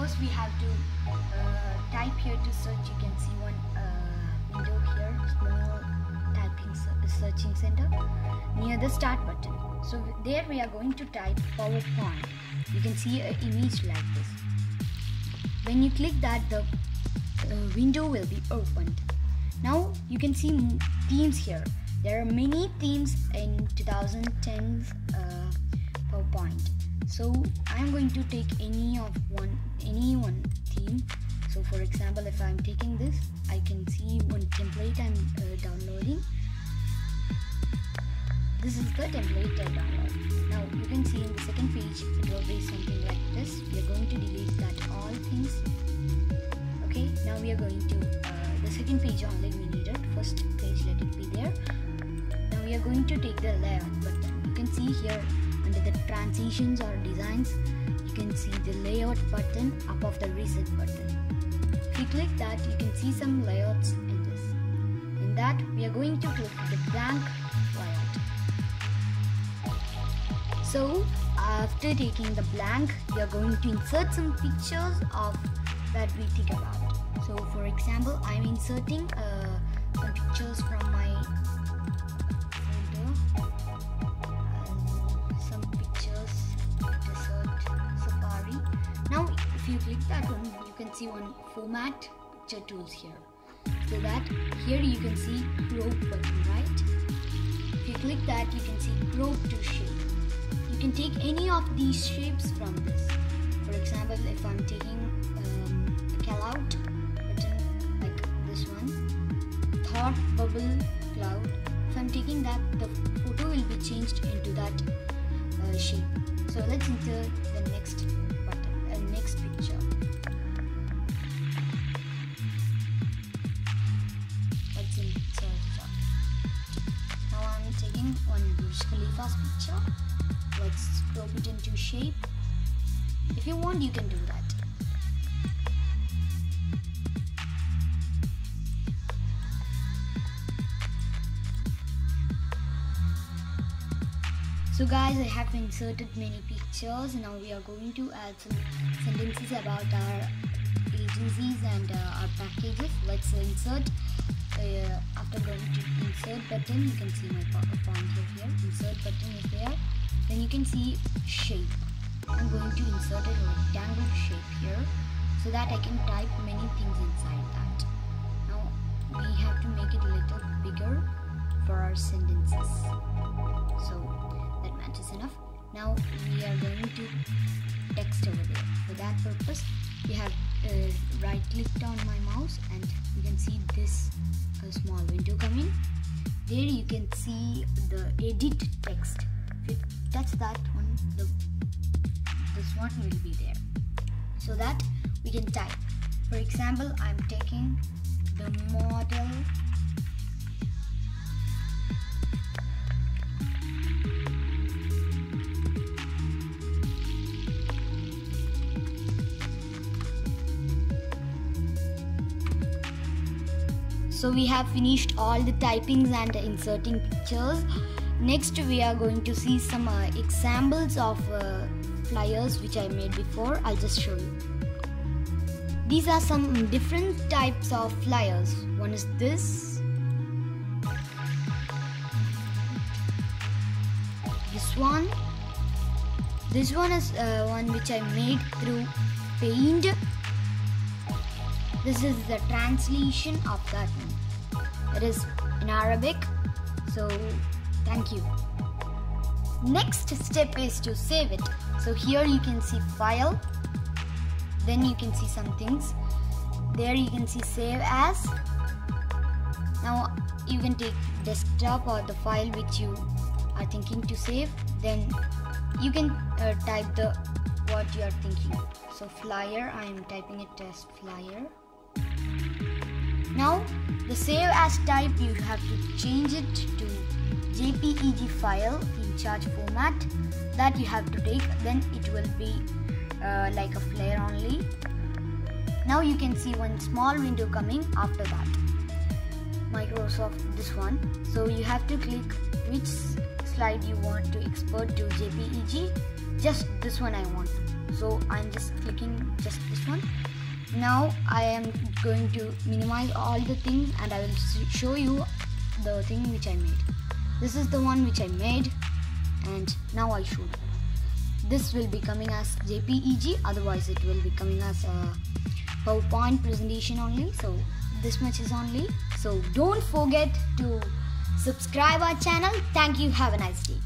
first we have to uh, type here to search. You can see one uh, window here small typing searching center near the start button. So there we are going to type powerpoint. You can see an image like this. When you click that the uh, window will be opened. Now you can see themes here. There are many themes in 2010 uh, PowerPoint so I'm going to take any of one any one theme. So for example if I'm taking this I can see one template I'm uh, downloading. This is the template I download now you can see in the second page it will be something like this. We are going to delete that all things. Okay now we are going to uh, the second page only we need it first page let it be there. Now we are going to take the layout but you can see here under the transitions or designs you can see the layout button above the reset button. If you click that you can see some layouts in this. In that we are going to click the blank layout. So after taking the blank we are going to insert some pictures of that we think about. So for example i'm inserting uh, some pictures from my click that one. You can see one format picture tools here. So that here you can see crop button right? If you click that you can see crop to shape. You can take any of these shapes from this. For example if I'm taking um, a callout button like this one thought bubble cloud. If I'm taking that the photo will be changed into that uh, shape. So let's enter the next next picture. Let's insert that. Now I'm taking one Burj Khalifa's picture. Let's crop it into shape. If you want, you can do that. So guys, I have inserted many pictures. Now we are going to add some sentences about our agencies and uh, our packages. Let's insert. Uh, after going to insert button, you can see my pointer here. Insert button is there. Then you can see shape. I'm going to insert a rectangle shape here so that I can type many things inside that. Now we have to make it a little bigger for our sentences. So that is enough. Now we are going to text over there. For that purpose you have uh, right clicked on my mouse and you can see this uh, small window coming there you can see the edit text. If you touch that one the this one will be there. So that we can type. For example i'm taking the model so we have finished all the typings and inserting pictures. Next we are going to see some uh, examples of uh, flyers which I made before. I'll just show you. These are some different types of flyers. One is this. This one. This one is uh, one which I made through paint this is the translation of that one. It is in Arabic. So thank you. Next step is to save it. So here you can see file. Then you can see some things. There you can see save as. Now you can take desktop or the file which you are thinking to save. Then you can uh, type the what you are thinking. So flyer, I am typing it as flyer. Now the save as type you have to change it to JPEG file in charge format that you have to take then it will be uh, like a flare only. Now you can see one small window coming after that. Microsoft this one. So you have to click which slide you want to export to JPEG. just this one I want so I'm just clicking just this one now I am going to minimize all the things and I will show you the thing which I made. This is the one which I made and now I show you. This will be coming as JPEG otherwise it will be coming as a PowerPoint presentation only. So this much is only. So don't forget to subscribe our channel. Thank you. Have a nice day